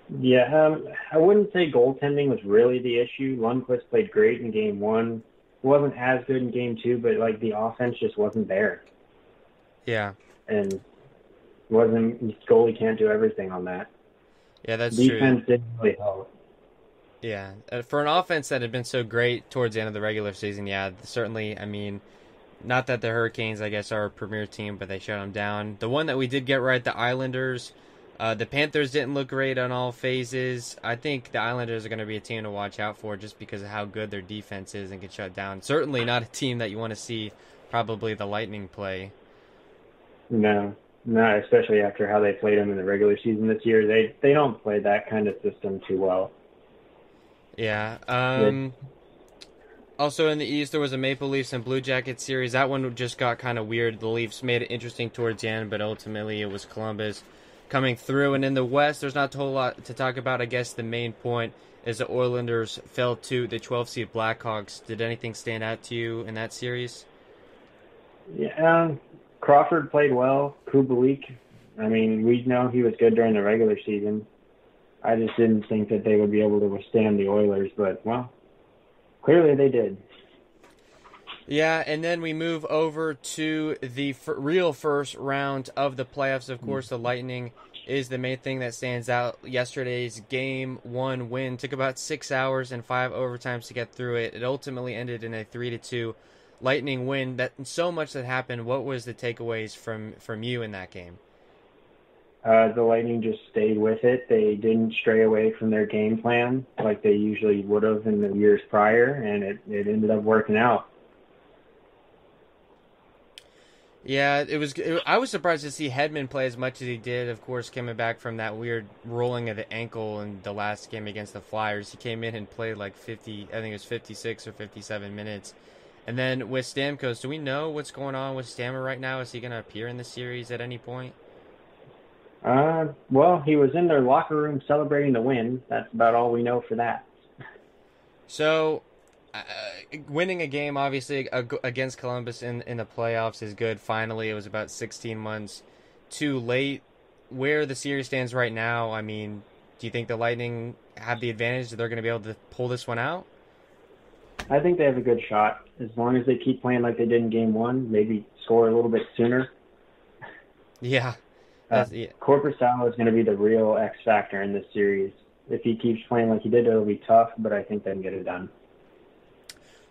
Yeah, um, I wouldn't say goaltending was really the issue. Lundqvist played great in game one. wasn't as good in game two, but like the offense just wasn't there, Yeah, and wasn't goalie can't do everything on that. yeah, that's true. Defense didn't really help. Yeah, uh, for an offense that had been so great towards the end of the regular season, yeah, certainly. I mean, not that the Hurricanes, I guess, are a premier team, but they shut them down. The one that we did get right, the Islanders. Uh, the Panthers didn't look great on all phases. I think the Islanders are going to be a team to watch out for just because of how good their defense is and can shut down. Certainly not a team that you want to see probably the Lightning play. No, no, especially after how they played them in the regular season this year. They they don't play that kind of system too well. Yeah. Um, also in the East, there was a Maple Leafs and Blue Jackets series. That one just got kind of weird. The Leafs made it interesting towards the end, but ultimately it was Columbus coming through. And in the West, there's not a whole lot to talk about. I guess the main point is the Oilers fell to the 12 seed Blackhawks. Did anything stand out to you in that series? Yeah, um, Crawford played well. Kubalik, I mean, we know he was good during the regular season. I just didn't think that they would be able to withstand the Oilers, but well, clearly they did. Yeah, and then we move over to the f- real first round of the playoffs. Of course, the Lightning is the main thing that stands out. Yesterday's game one win took about six hours and five overtimes to get through it. It ultimately ended in a three to two Lightning win. That so much that happened. What was the takeaways from from you in that game? Uh, the Lightning just stayed with it. They didn't stray away from their game plan like they usually would have in the years prior, and it, it ended up working out. Yeah, it was. It, I was surprised to see Hedman play as much as he did. Of course, coming back from that weird rolling of the ankle in the last game against the Flyers, he came in and played like fifty. I think it was fifty-six or fifty-seven minutes. And then with Stamkos, do we know what's going on with Stammer right now? Is he going to appear in the series at any point? Uh, well, he was in their locker room celebrating the win. That's about all we know for that. So, uh, winning a game obviously against Columbus in in the playoffs is good. Finally, it was about 16 months too late. Where the series stands right now, I mean, do you think the Lightning have the advantage that they're going to be able to pull this one out? I think they have a good shot as long as they keep playing like they did in Game One. Maybe score a little bit sooner. Yeah, Uh, yeah. Korpisalo is going to be the real X factor in this series. If he keeps playing like he did, it'll be tough, but I think they can get it done.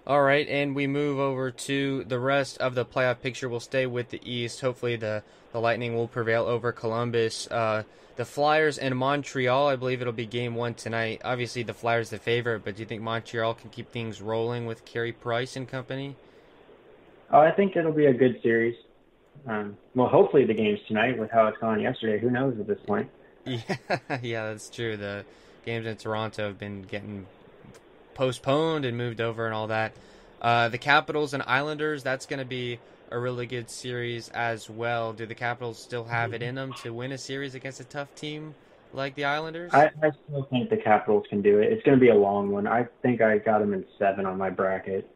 All right, and we move over to the rest of the playoff picture. We'll stay with the East. Hopefully, the the Lightning will prevail over Columbus. Uh, the Flyers and Montreal. I believe it'll be Game One tonight. Obviously, the Flyers the favorite, but do you think Montreal can keep things rolling with Carey Price and company? Oh, I think it'll be a good series. Um, well, hopefully the game's tonight with how it's gone yesterday. Who knows at this point? Yeah, yeah, that's true. The games in Toronto have been getting postponed and moved over and all that. Uh, the Capitals and Islanders, that's going to be a really good series as well. Do the Capitals still have it in them to win a series against a tough team like the Islanders? I, I still think the Capitals can do it. It's going to be a long one. I think I got them in seven on my bracket.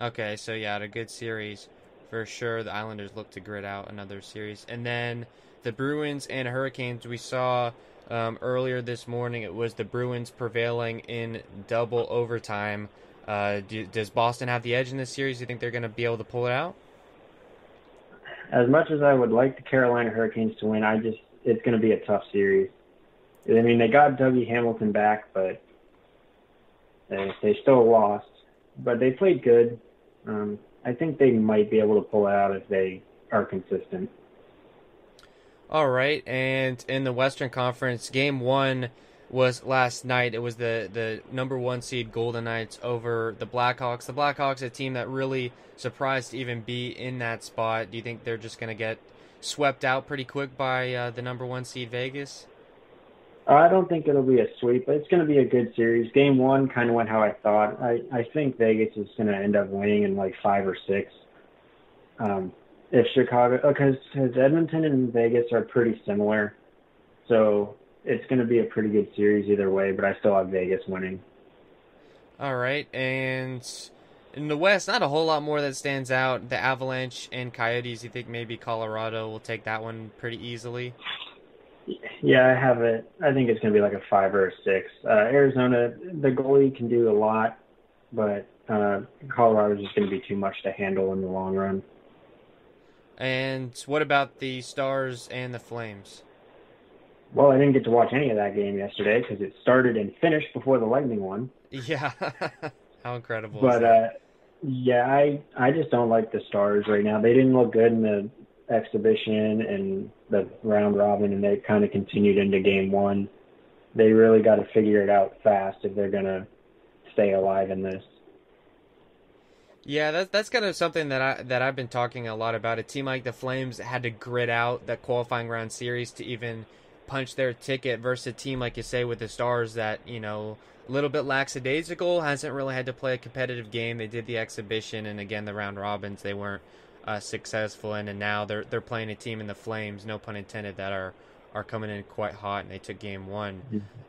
Okay, so yeah, a good series for sure. The Islanders look to grit out another series, and then the Bruins and Hurricanes. We saw um, earlier this morning it was the Bruins prevailing in double overtime. Uh, do, does Boston have the edge in this series? Do you think they're going to be able to pull it out? As much as I would like the Carolina Hurricanes to win, I just it's going to be a tough series. I mean, they got Dougie Hamilton back, but they they still lost. But they played good. Um, I think they might be able to pull it out if they are consistent. All right, and in the Western Conference, Game One was last night. It was the the number one seed Golden Knights over the Blackhawks. The Blackhawks, a team that really surprised to even be in that spot. Do you think they're just going to get swept out pretty quick by uh, the number one seed Vegas? I don't think it'll be a sweep, but it's going to be a good series. Game one kind of went how I thought. I, I think Vegas is going to end up winning in like five or six. Um, if Chicago, because because Edmonton and Vegas are pretty similar, so it's going to be a pretty good series either way. But I still have Vegas winning. All right, and in the West, not a whole lot more that stands out. The Avalanche and Coyotes. You think maybe Colorado will take that one pretty easily? Yeah, I have it. I think it's going to be like a five or a six. Uh, Arizona, the goalie can do a lot, but uh, Colorado is just going to be too much to handle in the long run. And what about the Stars and the Flames? Well, I didn't get to watch any of that game yesterday because it started and finished before the Lightning won. Yeah, how incredible! is But that? uh, yeah, I I just don't like the Stars right now. They didn't look good in the exhibition and the round robin, and they kind of continued into game one. They really got to figure it out fast if they're gonna stay alive in this. Yeah, that's that's kind of something that I that I've been talking a lot about. A team like the Flames had to grit out that qualifying round series to even punch their ticket versus a team like you say with the Stars that you know a little bit lackadaisical hasn't really had to play a competitive game. They did the exhibition and again the round robins they weren't uh, successful in, and now they're they're playing a team in the Flames, no pun intended, that are are coming in quite hot, and they took game one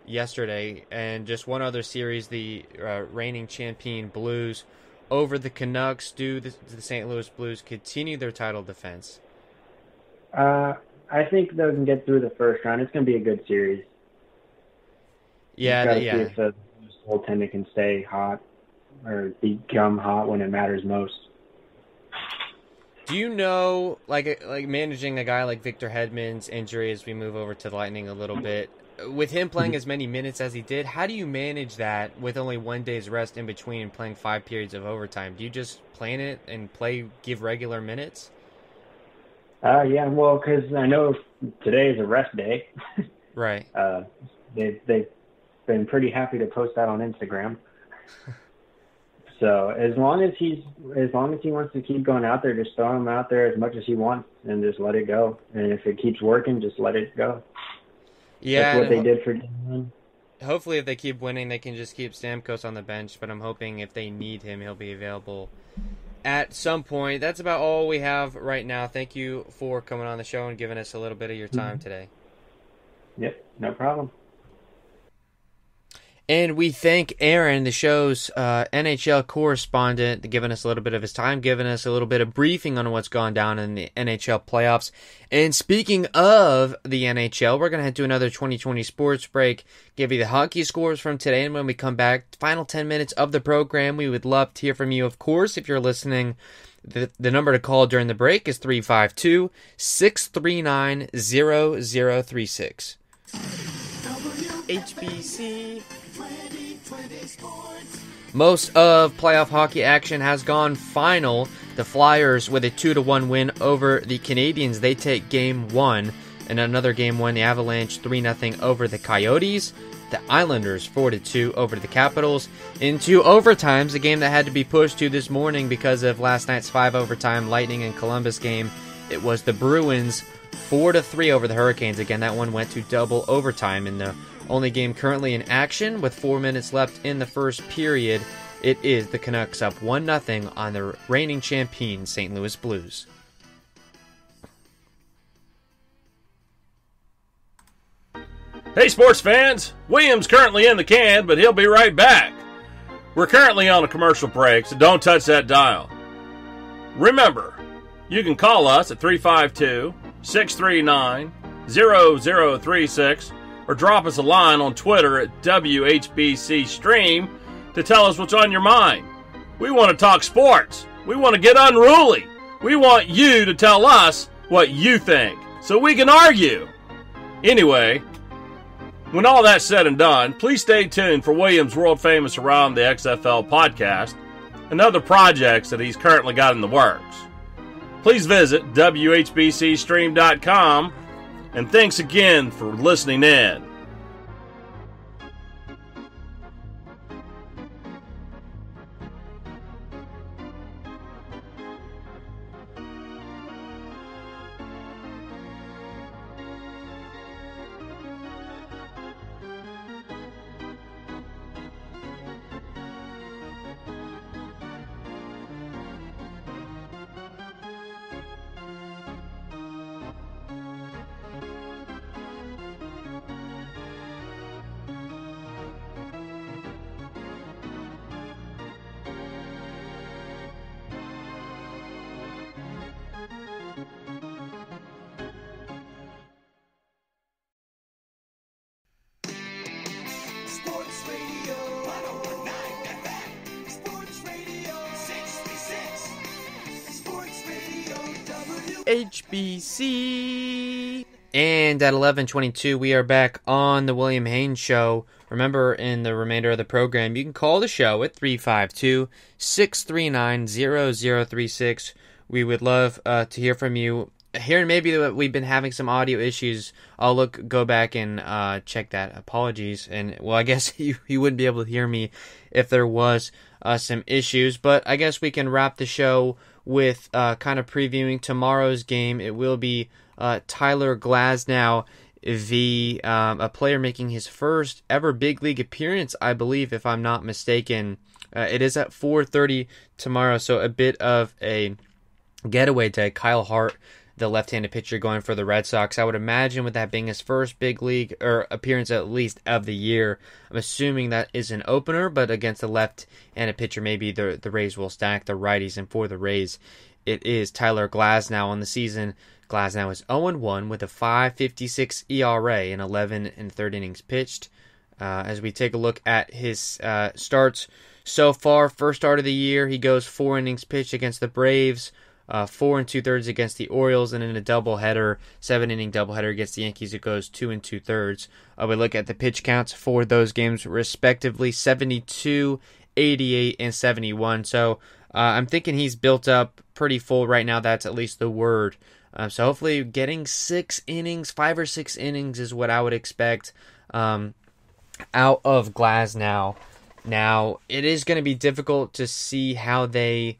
yesterday. And just one other series, the uh, reigning champion Blues over the Canucks. Do the, the St. Louis Blues continue their title defense? Uh, I think they can get through the first round. It's gonna be a good series. Yeah, the- see yeah. if the goaltender can stay hot or become hot when it matters most. Do you know, like, like managing a guy like Victor Hedman's injury as we move over to the Lightning a little bit, with him playing as many minutes as he did, how do you manage that with only one day's rest in between and playing five periods of overtime? Do you just plan it and play, give regular minutes? Uh, yeah, well, because I know today is a rest day. Right. Uh, they they've been pretty happy to post that on Instagram. so as long as he's as long as he wants to keep going out there, just throw him out there as much as he wants and just let it go. And if it keeps working, just let it go. Yeah. That's what they did for Dan. Hopefully, if they keep winning, they can just keep Stamkos on the bench. But I'm hoping if they need him, he'll be available at some point. That's about all we have right now. Thank you for coming on the show and giving us a little bit of your time mm-hmm. today. Yep, no problem. And we thank Aaron, the show's uh, NHL correspondent, giving us a little bit of his time, giving us a little bit of briefing on what's gone down in the NHL playoffs. And speaking of the NHL, we're going to head to another 2020 sports break, give you the hockey scores from today. And when we come back, final 10 minutes of the program, we would love to hear from you. Of course, if you're listening, the, the number to call during the break is 352 639 0036. HBC. Most of playoff hockey action has gone final. The Flyers with a 2 to 1 win over the Canadiens. They take game 1 and another game 1 the Avalanche 3 0 over the Coyotes. The Islanders 4 to 2 over the Capitals. Into overtimes, a game that had to be pushed to this morning because of last night's 5 overtime Lightning and Columbus game. It was the Bruins 4 to 3 over the Hurricanes. Again, that one went to double overtime in the only game currently in action with 4 minutes left in the first period. It is the Canucks up 1 0 on the reigning champion St. Louis Blues. Hey, sports fans! Williams currently in the can, but he'll be right back. We're currently on a commercial break, so don't touch that dial. Remember, you can call us at 352 639 0036 or drop us a line on Twitter at WHBC Stream to tell us what's on your mind. We want to talk sports. We want to get unruly. We want you to tell us what you think so we can argue. Anyway, when all that's said and done, please stay tuned for Williams' world famous Around the XFL podcast and other projects that he's currently got in the works. Please visit WHBCStream.com and thanks again for listening in. WHBC. And at 11:22 we are back on the William Haynes show. Remember in the remainder of the program you can call the show at 352-639-0036. We would love uh, to hear from you. Hearing maybe that we've been having some audio issues, I'll look go back and uh, check that. Apologies, and well, I guess you you wouldn't be able to hear me if there was uh, some issues, but I guess we can wrap the show with uh, kind of previewing tomorrow's game. It will be uh, Tyler Glasnow, the um, a player making his first ever big league appearance, I believe, if I'm not mistaken. Uh, it is at 4:30 tomorrow, so a bit of a getaway day. Kyle Hart, the left-handed pitcher, going for the Red Sox. I would imagine with that being his first big league or appearance at least of the year. I'm assuming that is an opener, but against the left-handed pitcher, maybe the the Rays will stack the righties, and for the Rays, it is Tyler Glasnow on the season. Glasnow is 0-1 with a 5.56 ERA in 11 and third innings pitched. Uh, as we take a look at his uh, starts so far, first start of the year, he goes four innings pitched against the Braves, uh, four and two thirds against the Orioles, and in a doubleheader, seven inning doubleheader against the Yankees, it goes two and two thirds. Uh, we look at the pitch counts for those games respectively 72, 88, and 71. So uh, I'm thinking he's built up pretty full right now. That's at least the word. Um, so hopefully, getting six innings, five or six innings, is what I would expect um, out of Glasnow. Now, it is going to be difficult to see how they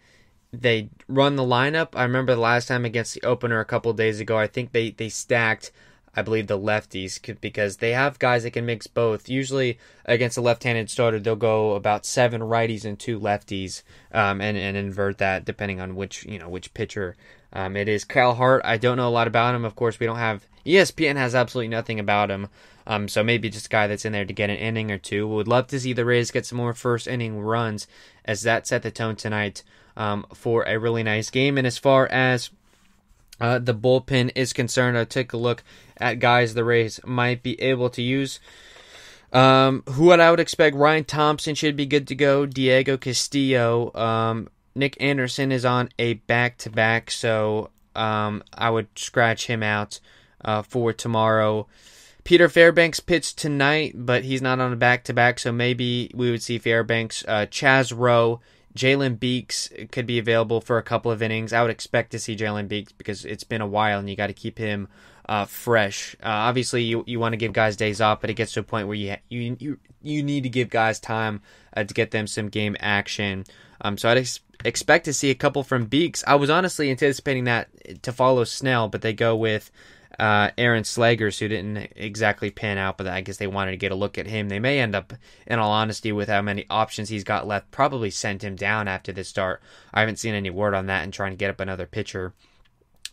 they run the lineup. I remember the last time against the opener a couple days ago. I think they they stacked. I believe the lefties because they have guys that can mix both. Usually against a left-handed starter, they'll go about seven righties and two lefties, um, and and invert that depending on which you know which pitcher um, it is. Kyle Hart. I don't know a lot about him. Of course, we don't have ESPN has absolutely nothing about him. Um, so maybe just a guy that's in there to get an inning or two. Would love to see the Rays get some more first inning runs as that set the tone tonight um, for a really nice game. And as far as uh, the bullpen is concerned, I'll take a look at guys the Rays might be able to use. Um, who I would expect Ryan Thompson should be good to go. Diego Castillo, um, Nick Anderson is on a back to back, so um, I would scratch him out uh, for tomorrow. Peter Fairbanks pitched tonight, but he's not on a back to back, so maybe we would see Fairbanks. Uh, Chaz Roe, Jalen Beeks could be available for a couple of innings. I would expect to see Jalen Beeks because it's been a while and you got to keep him uh, fresh. Uh, obviously, you you want to give guys days off, but it gets to a point where you you you, you need to give guys time uh, to get them some game action. Um, so I'd ex- expect to see a couple from Beeks. I was honestly anticipating that to follow Snell, but they go with uh, Aaron Slegers, who didn't exactly pan out, but I guess they wanted to get a look at him. They may end up, in all honesty, with how many options he's got left, probably send him down after this start. I haven't seen any word on that and trying to get up another pitcher.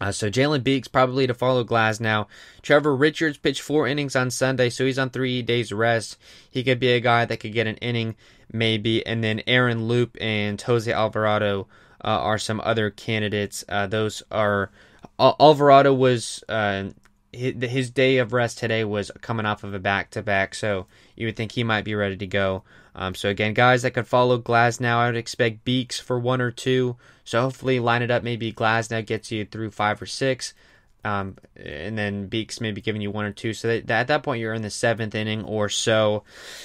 Uh, so Jalen Beeks probably to follow Glasnow. Trevor Richards pitched four innings on Sunday, so he's on three days rest. He could be a guy that could get an inning maybe. And then Aaron Loup and Jose Alvarado uh, are some other candidates. Uh, those are Alvarado was uh, his, day of rest today was coming off of a back to back, so you would think he might be ready to go. Um, so again, guys that could follow Glasnow, I would expect Beeks for one or two. So hopefully line it up. Maybe Glasnow gets you through five or six, um, and then Beeks maybe giving you one or two. So that, at that point you're in the seventh inning or so,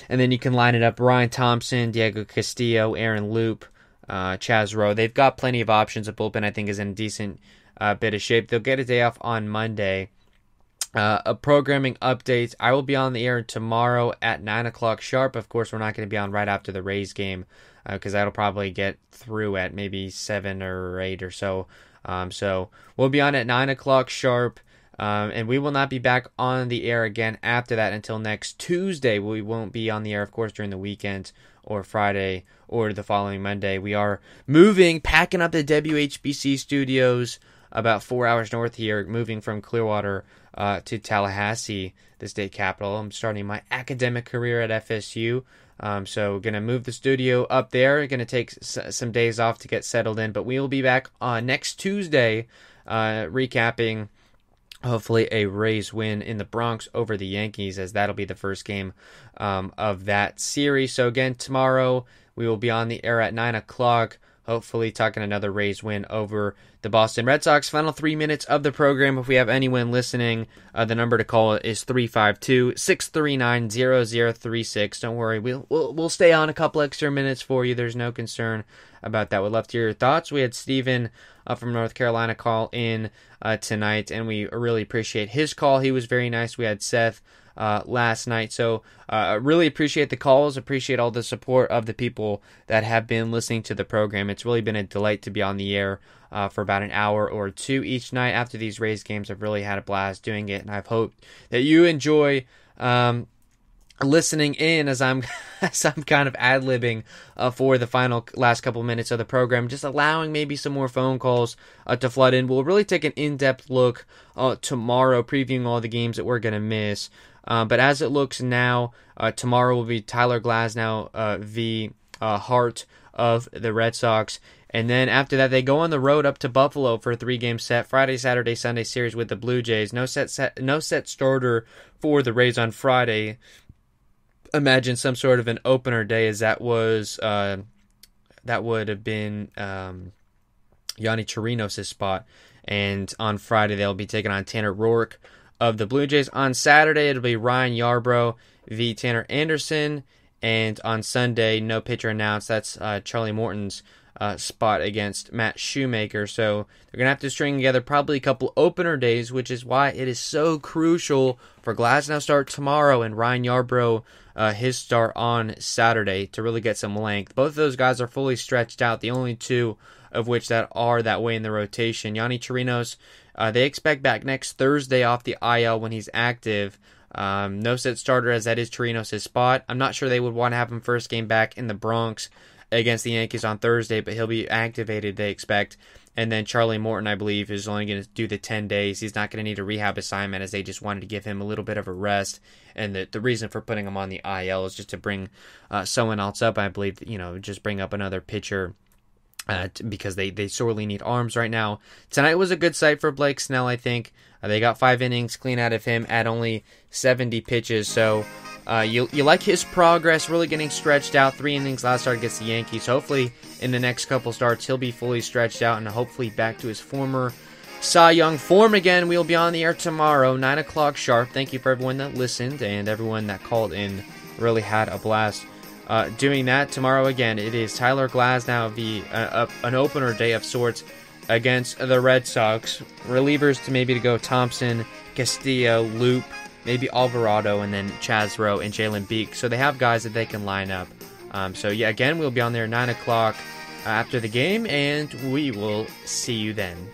and then you can line it up. Ryan Thompson, Diego Castillo, Aaron Loup, uh, Chaz Roe. They've got plenty of options. The bullpen I think is in decent uh, bit of shape. They'll get a day off on Monday. Uh, a programming update. I will be on the air tomorrow at 9 o'clock sharp. Of course, we're not going to be on right after the Rays game because uh, that'll probably get through at maybe 7 or 8 or so. Um, so we'll be on at 9 o'clock sharp. Um, and we will not be back on the air again after that until next Tuesday. We won't be on the air, of course, during the weekend or Friday or the following Monday. We are moving, packing up the WHBC studios about four hours north here, moving from Clearwater uh, to Tallahassee, the state capital. I'm starting my academic career at FSU. Um, so gonna move the studio up there. Gonna take s- some days off to get settled in, but we will be back on next Tuesday, uh, recapping hopefully a Rays win in the Bronx over the Yankees, as that'll be the first game um, of that series. So again, tomorrow we will be on the air at nine o'clock hopefully talking another Rays win over the Boston Red Sox. Final three minutes of the program. If we have anyone listening, uh, the number to call is 352 639 0036. Don't worry, we'll, we'll, we'll stay on a couple extra minutes for you. There's no concern about that. We'd love to hear your thoughts. We had Steven uh, from North Carolina call in uh, tonight, and we really appreciate his call. He was very nice. We had Seth uh, last night. So uh, really appreciate the calls, appreciate all the support of the people that have been listening to the program. It's really been a delight to be on the air uh, for about an hour or two each night after these Rays games. I've really had a blast doing it, and I've hoped that you enjoy. Um, listening in as I'm as I'm kind of ad libbing uh, for the final last couple minutes of the program, just allowing maybe some more phone calls uh, to flood in. We'll really take an in depth look uh, tomorrow, previewing all the games that we're gonna miss. Uh, but as it looks now, uh, tomorrow will be Tyler Glasnow uh, v. Uh, Hart of the Red Sox. And then after that, they go on the road up to Buffalo for a three-game set. Friday, Saturday, Sunday series with the Blue Jays. No set, set no set starter for the Rays on Friday. Imagine some sort of an opener day, as that was uh, that would have been um, Yonny Chirinos' spot. And on Friday, they'll be taking on Tanner Roark of the Blue Jays. On Saturday, it'll be Ryan Yarbrough v. Tanner Anderson. And on Sunday, no pitcher announced. That's uh, Charlie Morton's uh, spot against Matt Shoemaker. So they're going to have to string together probably a couple opener days, which is why it is so crucial for Glasnow start tomorrow and Ryan Yarbrough uh, his start on Saturday to really get some length. Both of those guys are fully stretched out. The only two of which that are that way in the rotation. Yonny Chirinos, uh, they expect back next Thursday off the IL when he's active. Um, no set starter as that is Chirinos' spot. I'm not sure they would want to have him first game back in the Bronx against the Yankees on Thursday, but he'll be activated, they expect. And then Charlie Morton, I believe, is only going to do the 10 days. He's not going to need a rehab assignment as they just wanted to give him a little bit of a rest. And the, the reason for putting him on the IL is just to bring uh, someone else up. I believe, you know, just bring up another pitcher uh, because they, they sorely need arms right now. Tonight was a good sight for Blake Snell, I think. Uh, they got five innings clean out of him at only 70 pitches. So uh, you, you like his progress, really getting stretched out. Three innings last start against the Yankees. Hopefully, in the next couple starts, he'll be fully stretched out and hopefully back to his former Cy Young form again. We'll be on the air tomorrow, 9 o'clock sharp. Thank you for everyone that listened and everyone that called in. Really had a blast uh, doing that tomorrow again. It is Tyler Glasnow, the uh, an opener day of sorts against the Red Sox. Relievers to maybe to go Thompson, Castillo, Loup, maybe Alvarado, and then Chaz Roe and Jalen Beek. So they have guys that they can line up. Um, so yeah, again, we'll be on there nine o'clock after the game, and we will see you then.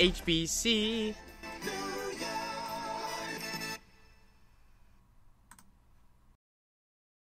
HBC